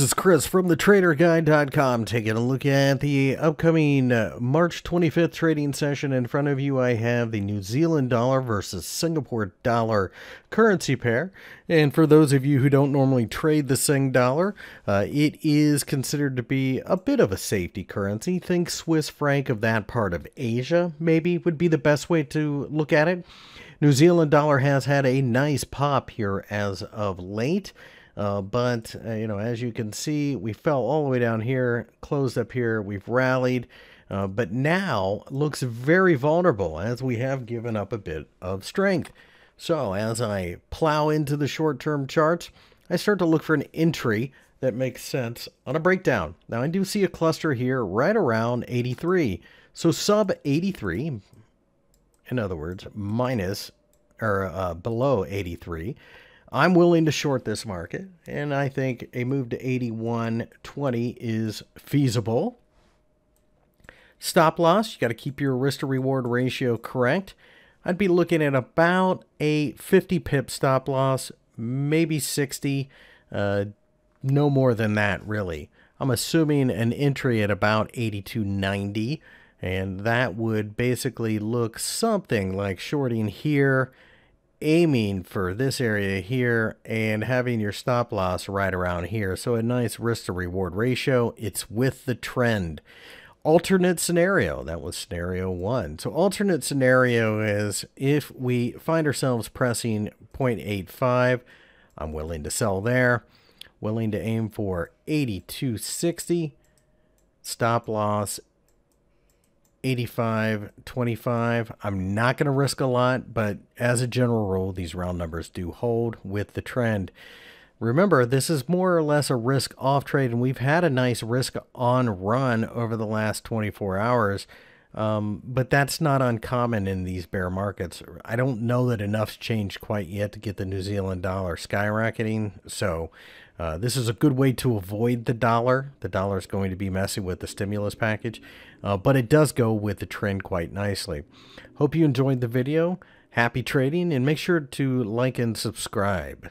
is Chris from thetraderguy.com taking a look at the upcoming uh, March 25th trading session. In front of you, I have the New Zealand dollar versus Singapore dollar currency pair. And for those of you who don't normally trade the Sing dollar, uh, it is considered to be a bit of a safety currency. Think Swiss franc of that part of Asia, maybe would be the best way to look at it. New Zealand dollar has had a nice pop here as of late. Uh, but, uh, you know, as you can see, we fell all the way down here, closed up here, we've rallied, uh, but now looks very vulnerable as we have given up a bit of strength. So as I plow into the short-term charts, I start to look for an entry that makes sense on a breakdown. Now I do see a cluster here right around 83. So sub 83, in other words, minus or uh, below 83, I'm willing to short this market, and I think a move to 81.20 is feasible. Stop loss, you got to keep your risk to reward ratio correct. I'd be looking at about a 50 pip stop loss, maybe 60, uh, no more than that really. I'm assuming an entry at about 82.90, and that would basically look something like shorting here aiming for this area here and having your stop loss right around here. So a nice risk to reward ratio. It's with the trend. Alternate scenario, that was scenario one. So alternate scenario is if we find ourselves pressing 0.85, I'm willing to sell there. Willing to aim for 82.60. Stop loss 85 25 i'm not going to risk a lot but as a general rule these round numbers do hold with the trend. Remember this is more or less a risk off trade and we've had a nice risk on run over the last 24 hours um, but that's not uncommon in these bear markets i don't know that enough's changed quite yet to get the new zealand dollar skyrocketing so uh, this is a good way to avoid the dollar. The dollar is going to be messing with the stimulus package, uh, but it does go with the trend quite nicely. Hope you enjoyed the video. Happy trading, and make sure to like and subscribe.